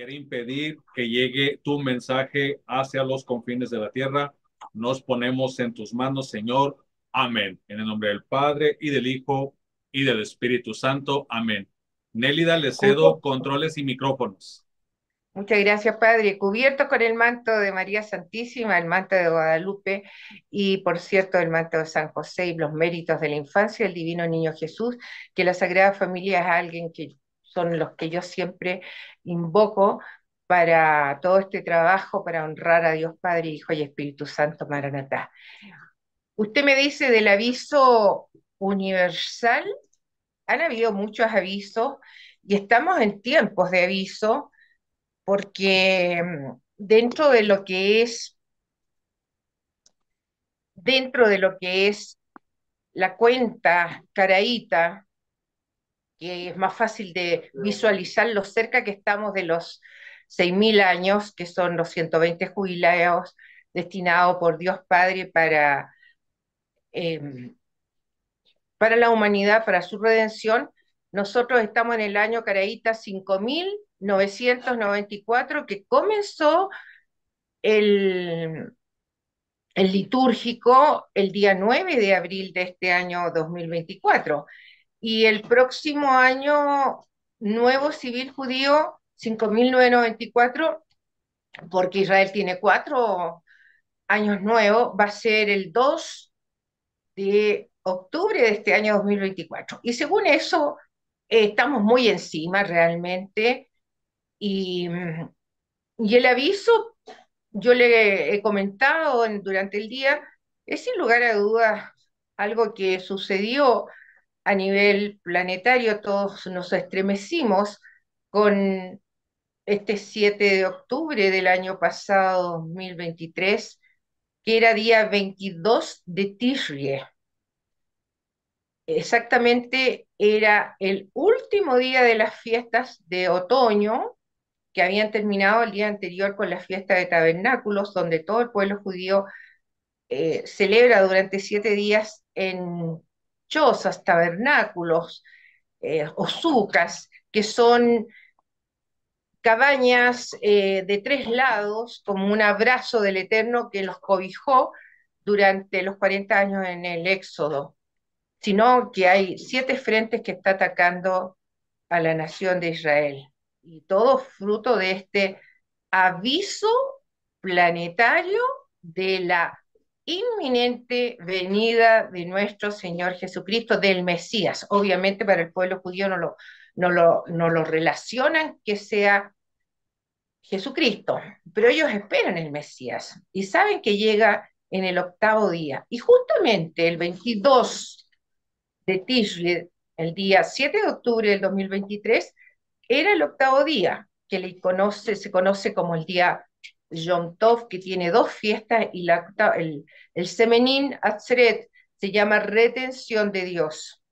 quiere impedir que llegue tu mensaje hacia los confines de la tierra. Nos ponemos en tus manos, Señor. Amén. En el nombre del Padre y del Hijo y del Espíritu Santo. Amén. Nélida, le cedo controles y micrófonos. Muchas gracias, Padre. Cubierto con el manto de María Santísima, el manto de Guadalupe y, por cierto, el manto de San José y los méritos de la infancia del Divino Niño Jesús, que la Sagrada Familia es alguien que son los que yo siempre invoco para todo este trabajo, para honrar a Dios Padre, Hijo y Espíritu Santo, Maranatá. Usted me dice del aviso universal, han habido muchos avisos y estamos en tiempos de aviso porque mm, dentro de lo que es dentro de lo que es la cuenta caraíta, que es más fácil de visualizar lo cerca que estamos de los 6.000 años, que son los 120 jubilados destinados por Dios Padre para, em, para la humanidad, para su redención, nosotros estamos en el año Caraíta 5994, que comenzó el, el litúrgico el día 9 de abril de este año 2024. Y el próximo año nuevo civil judío 5994, porque Israel tiene cuatro años nuevos, va a ser el 2 de octubre de este año 2024. Y según eso, eh, estamos muy encima realmente. Y, y, el aviso, yo le he comentado durante el día, es sin lugar a dudas algo que sucedió a nivel planetario, todos nos estremecimos con este 7 de octubre del año pasado, 2023, que era día 22 de Tishri. Exactamente era el último día de las fiestas de otoño, que habían terminado el día anterior con la fiesta de tabernáculos, donde todo el pueblo judío eh, celebra durante siete días en chozas, tabernáculos, eh, osucas, que son cabañas eh, de tres lados, como un abrazo del Eterno que los cobijó durante los 40 años en el Éxodo, sino que hay siete frentes que está atacando a la nación de Israel. Y todo fruto de este aviso planetario de la inminente venida de nuestro Señor Jesucristo, del Mesías. Obviamente para el pueblo judío no lo, no lo, no lo relacionan que sea Jesucristo, pero ellos esperan el Mesías y saben que llega en el octavo día. Y justamente el 22 de Tishri, el día 7 de octubre del 2023, era el octavo día, que le conoce, se conoce como el día Yom Tov, que tiene dos fiestas, y la, el, el Semenin Atzeret se llama Retención de Dios.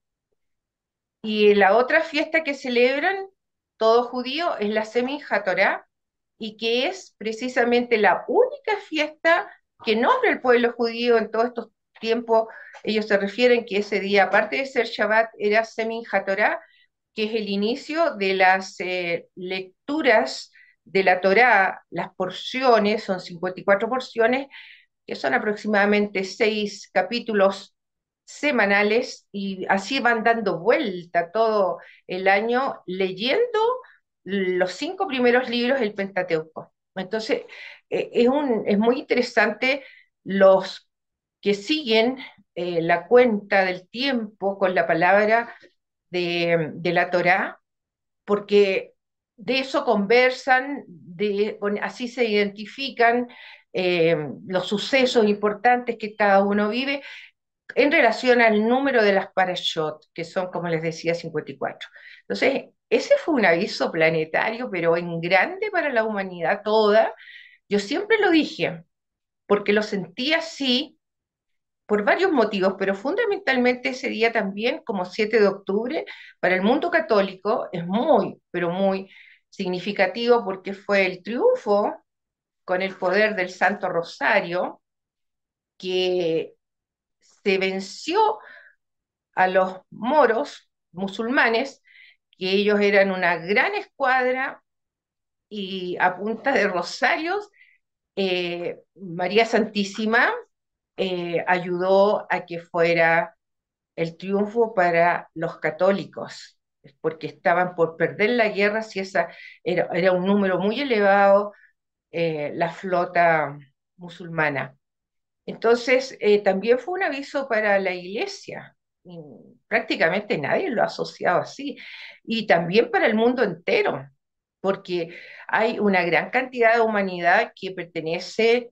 Y la otra fiesta que celebran todo judío es la Semin y que es precisamente la única fiesta que nombra el pueblo judío en todos estos tiempos. Ellos se refieren que ese día, aparte de ser Shabbat, era Semin que es el inicio de las eh, lecturas de la Torá, las porciones, son 54 porciones, que son aproximadamente seis capítulos semanales, y así van dando vuelta todo el año leyendo los cinco primeros libros del Pentateuco. Entonces, eh, es, un, es muy interesante los que siguen eh, la cuenta del tiempo con la palabra de, de la Torá, porque de eso conversan, así se identifican eh, los sucesos importantes que cada uno vive en relación al número de las parashot, que son, como les decía, 54. Entonces, ese fue un aviso planetario, pero en grande para la humanidad toda. Yo siempre lo dije, porque lo sentí así por varios motivos, pero fundamentalmente ese día también, como 7 de octubre, para el mundo católico es muy, pero muy significativo porque fue el triunfo con el poder del Santo Rosario que se venció a los moros musulmanes, que ellos eran una gran escuadra y a punta de rosarios, eh, María Santísima eh, ayudó a que fuera el triunfo para los católicos, porque estaban por perder la guerra, si esa era, un número muy elevado, eh, la flota musulmana. Entonces, también fue un aviso para la iglesia, prácticamente nadie lo ha asociado así, y también para el mundo entero, porque hay una gran cantidad de humanidad que pertenece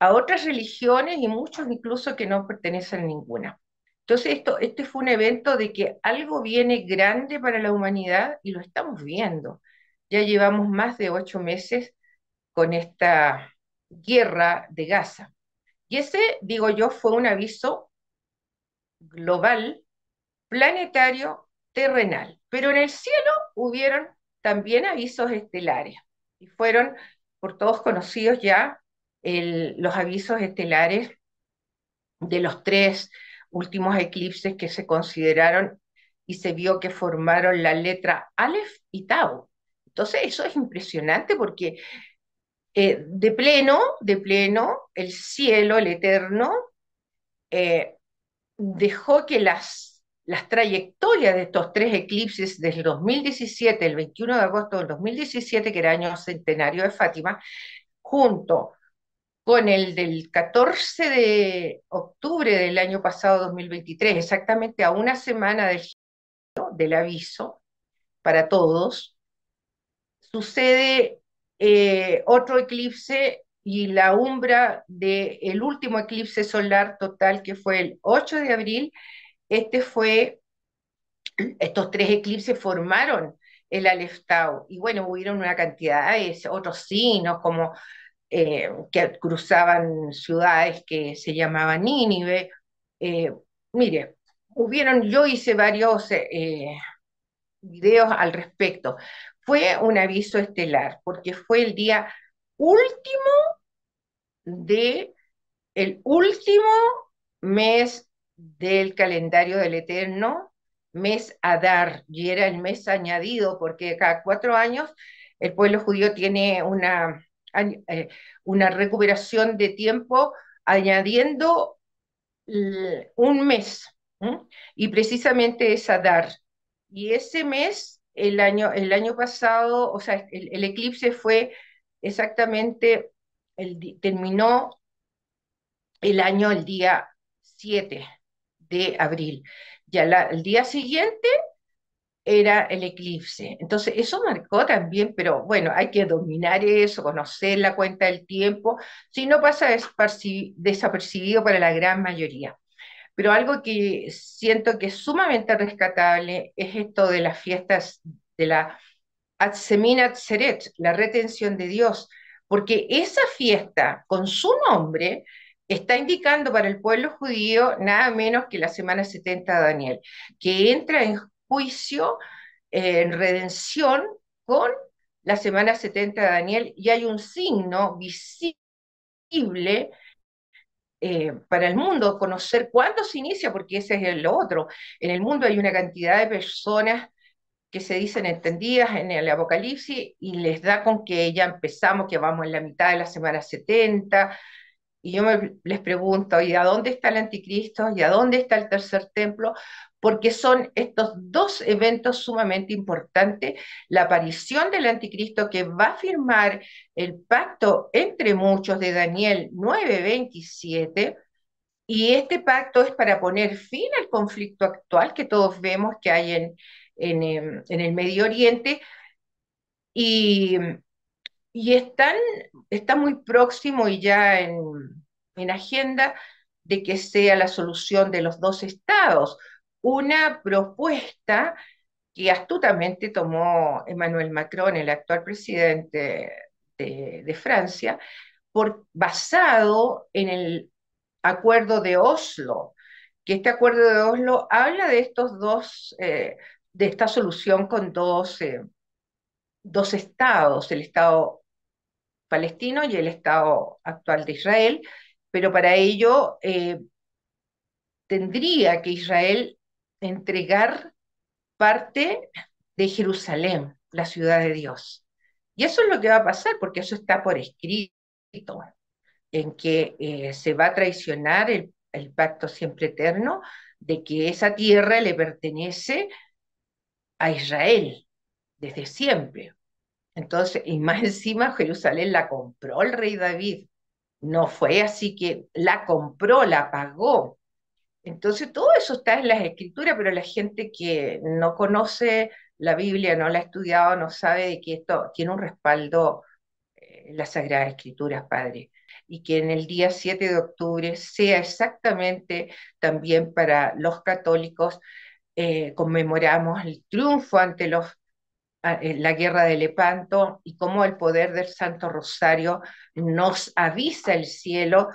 a otras religiones y muchos incluso que no pertenecen a ninguna. Entonces, esto, este fue un evento de que algo viene grande para la humanidad y lo estamos viendo. Ya llevamos más de ocho meses con esta guerra de Gaza. Y ese, digo yo, fue un aviso global, planetario, terrenal. Pero en el cielo hubieron también avisos estelares. Y fueron por todos conocidos ya los avisos estelares de los tres últimos eclipses que se consideraron y se vio que formaron la letra Aleph y Tau. Entonces eso es impresionante porque eh, de pleno, de pleno, el cielo, el eterno, eh, dejó que las, las trayectorias de estos tres eclipses desde 2017, el 21 de agosto del 2017, que era año centenario de Fátima, junto con el del 14 de octubre del año pasado, 2023, exactamente a una semana del, del aviso para todos, sucede eh, otro eclipse y la umbra del último eclipse solar total que fue el 8 de abril, este fue, estos tres eclipses formaron el Aleftao y bueno, hubieron una cantidad de otros signos como eh, que cruzaban ciudades que se llamaban Nínive. Eh, mire, hubieron, yo hice varios eh, videos al respecto. Fue un aviso estelar porque fue el día último de el último mes del calendario del Eterno, mes Adar, y era el mes añadido, porque cada cuatro años el pueblo judío tiene una, una recuperación de tiempo añadiendo un mes, y precisamente es Adar. Y ese mes, el año, el año pasado, o sea, el eclipse fue exactamente, el, terminó el año el día 7 de abril. Ya el día siguiente era el eclipse. Entonces, eso marcó también, pero bueno, hay que dominar eso, conocer la cuenta del tiempo, si no pasa desapercibido para la gran mayoría. Pero algo que siento que es sumamente rescatable es esto de las fiestas de la Atseminat Seret, la retención de Dios, porque esa fiesta con su nombre está indicando para el pueblo judío nada menos que la semana 70 de Daniel, que entra en juicio, en redención con la semana 70 de Daniel y hay un signo visible eh, para el mundo, conocer cuándo se inicia, porque ese es el otro. En el mundo hay una cantidad de personas que se dicen entendidas en el Apocalipsis y les da con que ya empezamos, que vamos en la mitad de la semana 70. Y yo les pregunto, ¿y a dónde está el anticristo? ¿Y a dónde está el tercer templo? Porque son estos dos eventos sumamente importantes. La aparición del anticristo que va a firmar el pacto entre muchos de Daniel 9:27. Y este pacto es para poner fin al conflicto actual que todos vemos que hay en, Em, en, el Medio Oriente y, y está muy próximo y ya en, en agenda de que sea la solución de los dos estados. Una propuesta que astutamente tomó Emmanuel Macron, el actual presidente de, de, Francia, por, basado en el acuerdo de Oslo, que este acuerdo de Oslo habla de estos dos eh, de esta solución con dos, eh, dos estados, el Estado palestino y el Estado actual de Israel, pero para ello eh, tendría que Israel entregar parte de Jerusalén, la ciudad de Dios. Y eso es lo que va a pasar, porque eso está por escrito, en que eh, se va a traicionar el, el pacto siempre eterno de que esa tierra le pertenece a Israel desde siempre. Entonces, y más encima Jerusalén la compró el rey David. No fue así que la compró, la pagó. Entonces, todo eso está en las escrituras, pero la gente que no conoce la Biblia, no la ha estudiado, no sabe de que esto tiene un respaldo eh, en las Sagradas Escrituras, Padre. Y que en el día 7 de octubre sea exactamente también para los católicos, eh, conmemoramos el triunfo ante los la guerra de Lepanto y cómo el poder del Santo Rosario nos avisa el cielo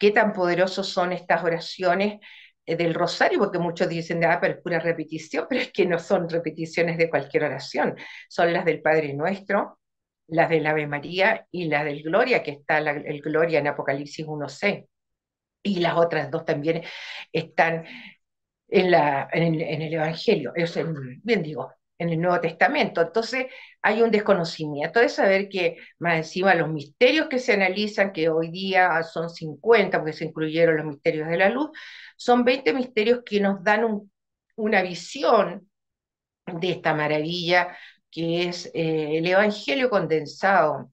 qué tan poderosos son estas oraciones eh, del Rosario, porque muchos dicen, ah, pero es pura repetición, pero es que no son repeticiones de cualquier oración, son las del Padre Nuestro, las del Ave María y las del Gloria, que está el Gloria en Apocalipsis 1.6. Y las otras dos también están en, la, en, el, Evangelio, es bien digo, en el Nuevo Testamento. Entonces hay un desconocimiento de saber que más encima los misterios que se analizan, que hoy día son 50, porque se incluyeron los misterios de la luz, son 20 misterios que nos dan una visión de esta maravilla que es eh, el Evangelio condensado,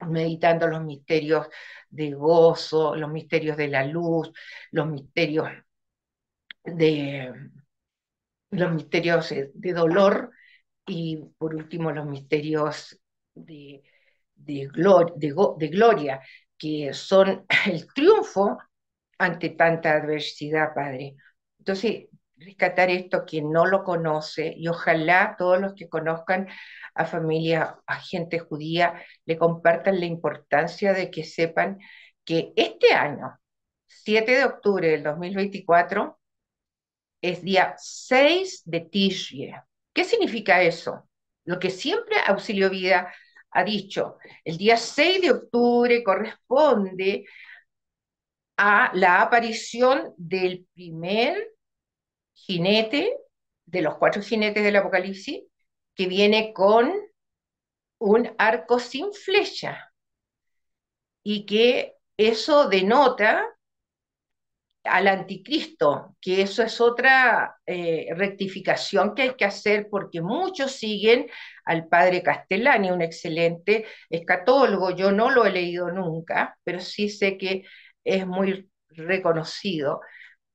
meditando los misterios de gozo, los misterios de la luz, los misterios de los misterios de dolor y por último los misterios de, de, gloria, que son el triunfo ante tanta adversidad, Padre. Entonces, rescatar esto quien no lo conoce y ojalá todos los que conozcan a familia, a gente judía, le compartan la importancia de que sepan que este año, 7 de octubre del 2024, es día 6 de Tishri, ¿Qué significa eso? Lo que siempre Auxilio Vida ha dicho, el día 6 de octubre corresponde a la aparición del primer jinete de los cuatro jinetes del Apocalipsis, que viene con un arco sin flecha, y que eso denota al anticristo, que eso es otra eh, rectificación que hay que hacer porque muchos siguen al padre Castellani, un excelente escatólogo. Yo no lo he leído nunca, pero sí sé que es muy reconocido.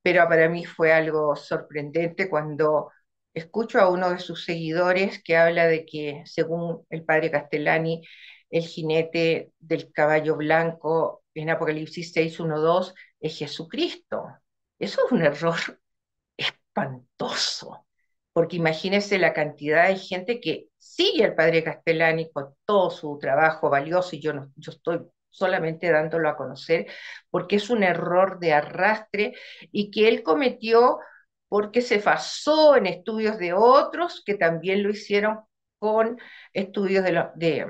Pero para mí fue algo sorprendente cuando escucho a uno de sus seguidores que habla de que, según el padre Castellani, el jinete del caballo blanco en Apocalipsis 6, 1, 2 es Jesucristo. Eso es un error espantoso, porque imagínese la cantidad de gente que sigue al padre Castellani con todo su trabajo valioso y yo, no, yo estoy solamente dándolo a conocer, porque es un error de arrastre y que él cometió porque se basó en estudios de otros que también lo hicieron con estudios de, de,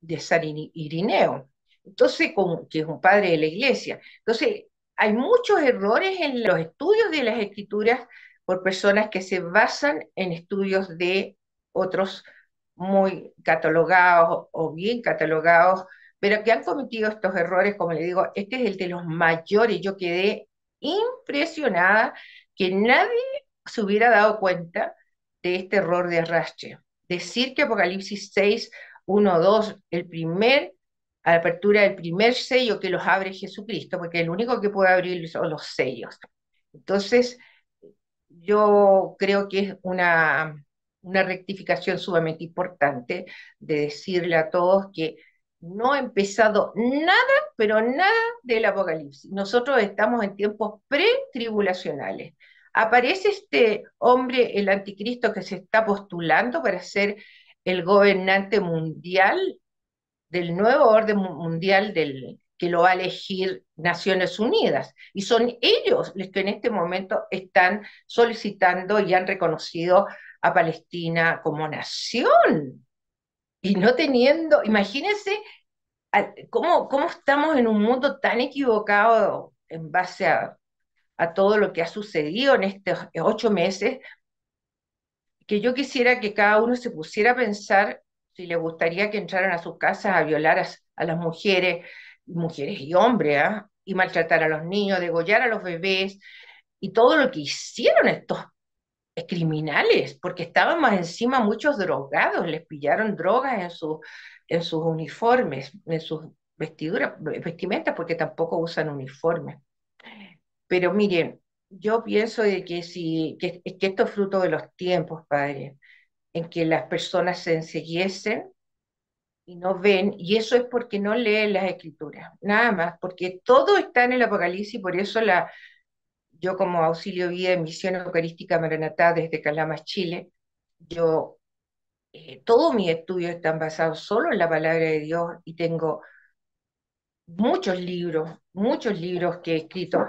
de San Irineo. Entonces, que es un padre de la iglesia. Entonces, hay muchos errores en los estudios de las escrituras por personas que se basan en estudios de otros muy catalogados o bien catalogados, pero que han cometido estos errores, como le digo, este es el de los mayores. Yo quedé impresionada que nadie se hubiera dado cuenta de este error de arrastre. Decir que Apocalipsis 6, 1, 2, el primer a la apertura del primer sello que los abre Jesucristo, porque el único que puede abrir son los sellos. Entonces, yo creo que es una, una rectificación sumamente importante de decirle a todos que no ha empezado nada, pero nada del Apocalipsis. Nosotros estamos en tiempos pretribulacionales. Aparece este hombre, el anticristo, que se está postulando para ser el gobernante mundial del nuevo orden mundial del, que lo va a elegir Naciones Unidas. Y son ellos los que en este momento están solicitando y han reconocido a Palestina como nación. Y no teniendo, imagínense cómo, cómo estamos en un mundo tan equivocado en base a, a todo lo que ha sucedido en estos ocho meses, que yo quisiera que cada uno se pusiera a pensar si les gustaría que entraran a sus casas a violar a, las mujeres, mujeres y hombres, ¿ah? y maltratar a los niños, degollar a los bebés, y todo lo que hicieron estos criminales, porque estaban más encima muchos drogados, les pillaron drogas en, en sus uniformes, en sus vestiduras, vestimentas, porque tampoco usan uniformes. Pero miren, yo pienso de que, si, que, que esto es fruto de los tiempos, Padre, en que las personas se enseguiesen y no ven, y eso es porque no leen las escrituras, nada más, porque todo está en el Apocalipsis, por eso la, yo como auxilio vida en Misión Eucarística Maranatá desde Calamas, Chile, yo, eh, todos mis estudios están basados solo en la palabra de Dios y tengo muchos libros, muchos libros que he escrito,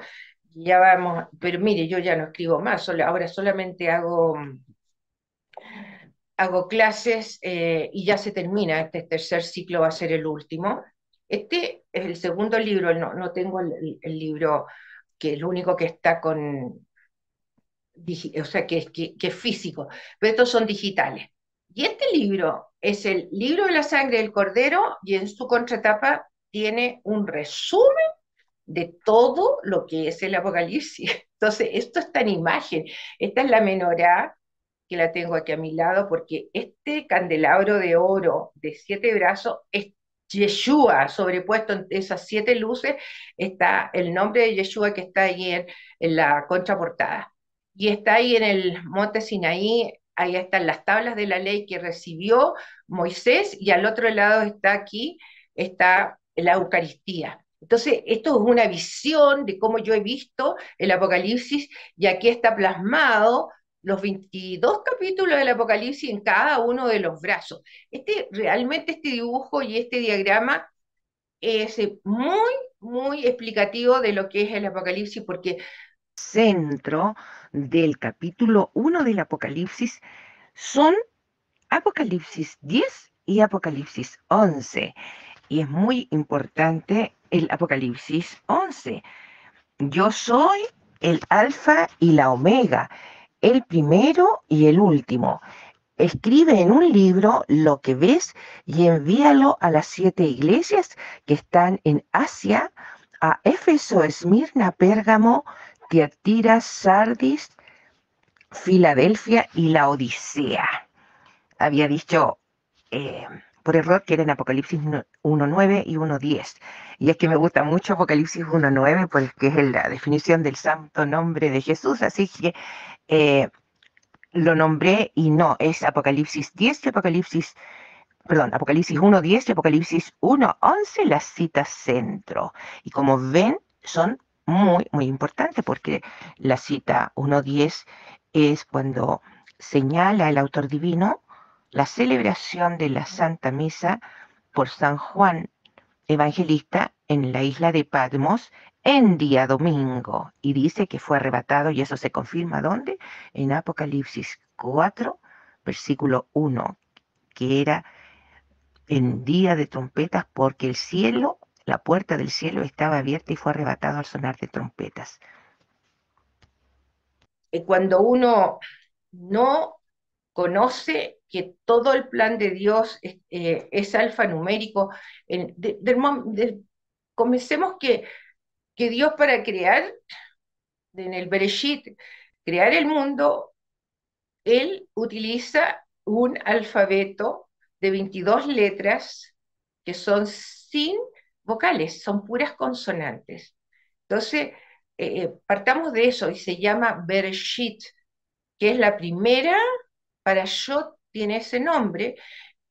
ya vamos, pero mire, yo ya no escribo más, solo, ahora solamente hago, hago clases eh, y ya se termina, este tercer ciclo va a ser el último. Este es el segundo libro, no, no tengo el, libro que el único que está con, o sea, que, que, que es físico, pero estos son digitales. Y este libro es el libro de la sangre del cordero y en su contratapa tiene un resumen de todo lo que es el Apocalipsis. Entonces, esto está en imagen. Esta es la menorá que la tengo aquí a mi lado, porque este candelabro de oro de siete brazos es Yeshua, sobrepuesto en esas siete luces, está el nombre de Yeshua que está ahí en, en la contraportada. Y está ahí en el monte Sinaí, ahí están las tablas de la ley que recibió Moisés, y al otro lado está aquí, está la Eucaristía. Entonces, esto es una visión de cómo yo he visto el Apocalipsis y aquí está plasmado los 22 capítulos del Apocalipsis en cada uno de los brazos. Este, realmente este dibujo y este diagrama es muy, muy explicativo de lo que es el Apocalipsis porque centro del capítulo 1 del Apocalipsis son Apocalipsis 10 y Apocalipsis 11 y es muy importante el Apocalipsis 11. Yo soy el alfa y la omega, el primero y el último. Escribe en un libro lo que ves y envíalo a las siete iglesias que están en Asia, a Éfeso, Esmirna, Pérgamo, Tiatira, Sardis, Filadelfia y la Odisea. Había dicho... Eh, por error que en Apocalipsis 1.9 y 1.10. Y es que me gusta mucho Apocalipsis 1.9 porque es la definición del santo nombre de Jesús, así que eh, lo nombré y no, es Apocalipsis 10 y Apocalipsis, perdón, Apocalipsis 1.10 y Apocalipsis 1.11 las citas centro. Y como ven, son muy, muy importantes porque la cita 1.10 es cuando señala el autor divino la celebración de la Santa Misa por San Juan Evangelista en la isla de Patmos en día domingo y dice que fue arrebatado y eso se confirma ¿dónde? En Apocalipsis 4, versículo 1, que era en día de trompetas porque el cielo, la puerta del cielo estaba abierta y fue arrebatado al sonar de trompetas. Cuando uno no conoce que todo el plan de Dios es, eh, alfanumérico. comencemos que, que Dios para crear, en el Bereshit, crear el mundo, Él utiliza un alfabeto de 22 letras que son sin vocales, son puras consonantes. Entonces, eh, eh, partamos de eso y se llama Bereshit, que es la primera para yo tiene ese nombre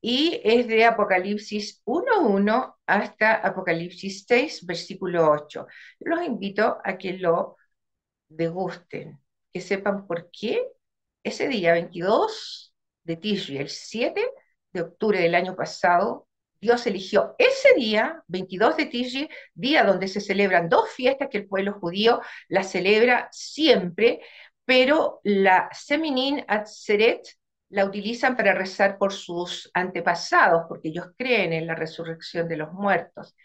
y es de Apocalipsis 1.1 hasta Apocalipsis 6, versículo 8. Los invito a que lo degusten, que sepan por qué ese día 22 de Tishri, el 7 de octubre del año pasado, Dios eligió ese día, 22 de Tishri, día donde se celebran dos fiestas que el pueblo judío la celebra siempre, pero la Seminin Atzeret la utilizan para rezar por sus antepasados, porque ellos creen en la resurrección de los muertos,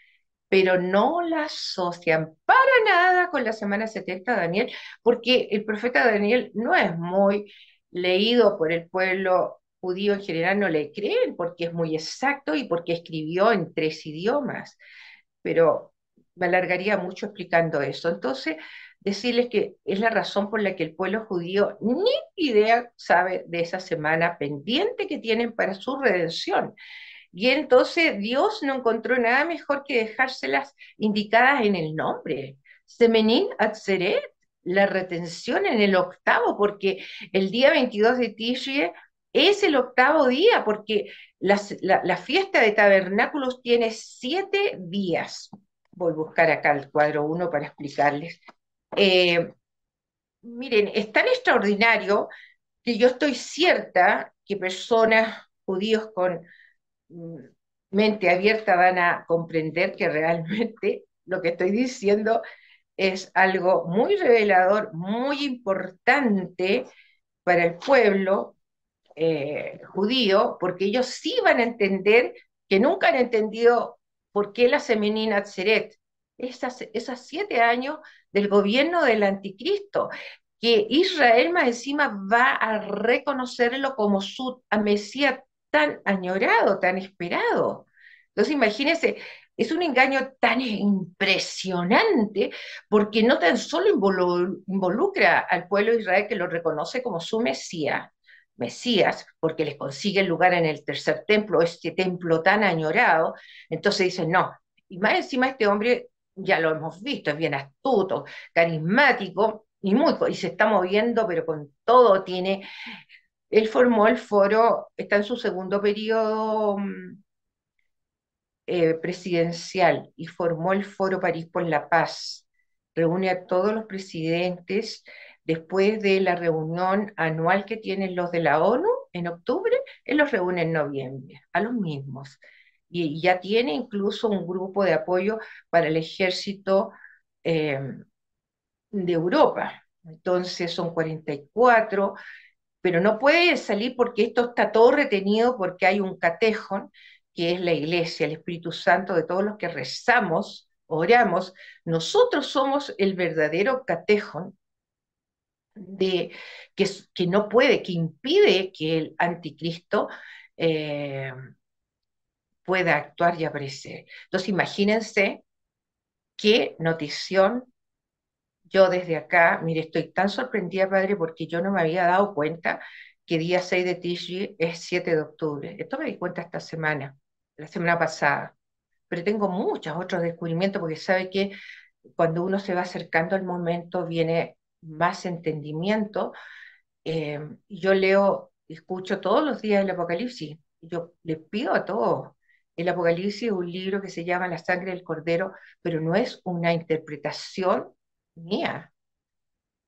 pero no la asocian para nada con la semana 70 de Daniel, porque el profeta Daniel no es muy leído por el pueblo judíos en general no le creen porque es muy exacto y porque escribió en tres idiomas. Pero me alargaría mucho explicando eso. Entonces, decirles que es la razón por la que el pueblo judío ni idea sabe de esa semana pendiente que tienen para su redención. Y entonces Dios no encontró nada mejor que dejárselas indicadas en el nombre. Semenín Atzeret, la retención en el octavo, porque el día 22 de Tishri es el octavo día, porque la, fiesta de tabernáculos tiene siete días. Voy a buscar acá el cuadro 1 para explicarles. Eh, miren, es tan extraordinario que yo estoy cierta que personas, judíos con mm, mente abierta, van a comprender que realmente lo que estoy diciendo es algo muy revelador, muy importante para el pueblo eh, judío, porque ellos sí van a entender que nunca han entendido por qué la Semenina Tzeret, esas, esos siete años del gobierno del anticristo, que Israel más encima va a reconocerlo como su Mesías tan añorado, tan esperado. Entonces imagínense, es un engaño tan impresionante porque no tan solo involucra al pueblo de Israel que lo reconoce como su Mesías, Mesías, porque les consigue el lugar en el tercer templo, este templo tan añorado, entonces dicen, no, y más encima este hombre ya lo hemos visto, es bien astuto, carismático y, muy, y se está moviendo, pero con todo tiene... Él formó el foro, está en su segundo periodo mm, eh, presidencial y formó el Foro París por la Paz. Reúne a todos los presidentes después de la reunión anual que tienen los de la ONU en octubre, él los reúne en noviembre, a los mismos y ya tiene incluso un grupo de apoyo para el ejército eh, de Europa. Entonces son 44, pero no puede salir porque esto está todo retenido porque hay un catejón, que es la iglesia, el Espíritu Santo de todos los que rezamos, oramos. Nosotros somos el verdadero catejón de, que, que no puede, que impide que el anticristo eh, pueda actuar y aparecer. Entonces, imagínense qué notición yo desde acá, mire, estoy tan sorprendida, padre, porque yo no me había dado cuenta que día 6 de Tishri es 7 de octubre. Esto me di cuenta esta semana, la semana pasada. Pero tengo muchos otros descubrimientos porque sabe que cuando uno se va acercando al momento viene más entendimiento. Eh, yo leo, escucho todos los días el Apocalipsis. Yo le pido a todos el Apocalipsis es un libro que se llama La sangre del cordero, pero no es una interpretación mía,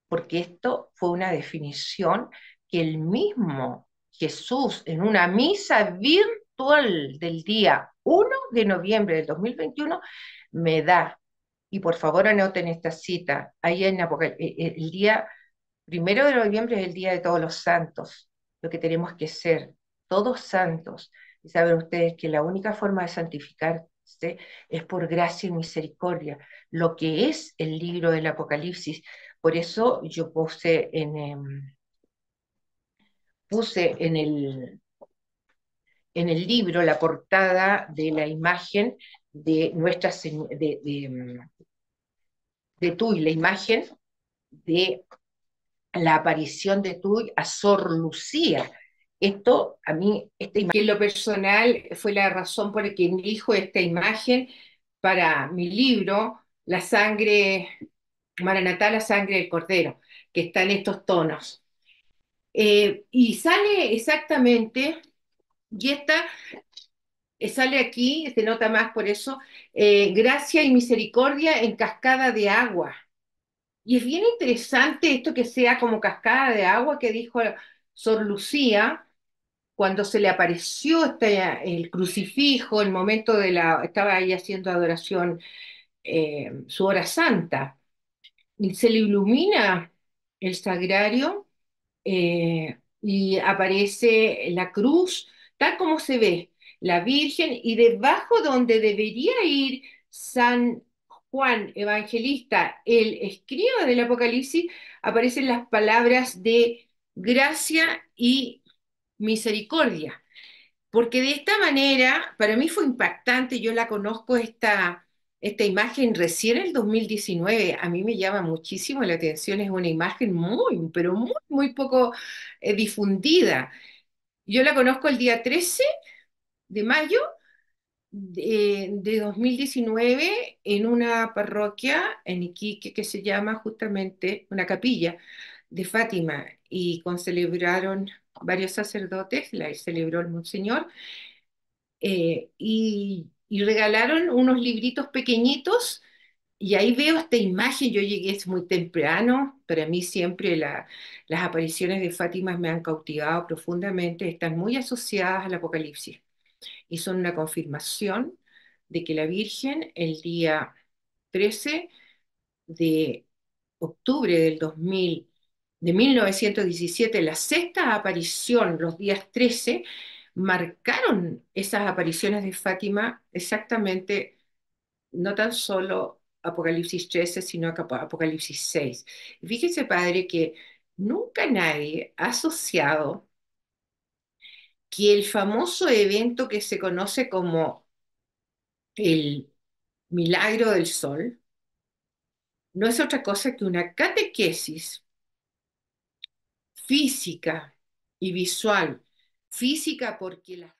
porque esto fue una definición que el mismo Jesús en una misa virtual del día 1 de noviembre del 2021 me da. Y por favor anoten esta cita. Ahí en Apocalipsis, eh, eh, el día primero de noviembre es el día de todos los santos, lo que tenemos que ser, todos santos. Saben ustedes que la única forma de santificarse es por gracia y misericordia, lo que es el libro del Apocalipsis. Por eso yo puse en, em, puse en el, en el libro la portada de la imagen de nuestra de, de, de Tuy, la imagen de la aparición de Tuy a Sor Lucía, esto, a mí, esta imagen, en lo personal, fue la razón por la que elijo esta imagen para mi libro, La sangre, Maranatá, la sangre del cordero, que está en estos tonos. Eh, y sale exactamente, y esta eh, sale aquí, se nota más por eso, eh, gracia y misericordia en cascada de agua. Y es bien interesante esto que sea como cascada de agua que dijo Sor Lucía, cuando se le apareció este, el crucifijo, el momento de la, estaba ahí haciendo adoración, eh, su hora santa, y se le ilumina el sagrario eh, y aparece la cruz, tal como se ve, la Virgen, y debajo donde debería ir San Juan Evangelista, el escriba del Apocalipsis, aparecen las palabras de gracia y misericordia. Porque de esta manera, para mí fue impactante, yo la conozco esta, esta imagen recién en el 2019, a mí me llama muchísimo la atención, es una imagen muy, pero muy, muy poco eh, difundida. Yo la conozco el día 13 de mayo de, de 2019 en una parroquia en Iquique que se llama justamente una capilla de Fátima y con celebraron varios sacerdotes, la celebró el Monseñor, eh, y, regalaron unos libritos pequeñitos y ahí veo esta imagen, yo llegué muy temprano, para mí siempre la- las apariciones de Fátima me han cautivado profundamente, están muy asociadas al Apocalipsis y son una confirmación de que la Virgen el día 13 de octubre del 2000, de 1917, la sexta aparición, los días 13, marcaron esas apariciones de Fátima exactamente, no tan solo Apocalipsis 13, sino Apocalipsis 6. Fíjese, padre, que nunca nadie ha asociado que el famoso evento que se conoce como el milagro del sol no es otra cosa que una catequesis física y visual. Física porque las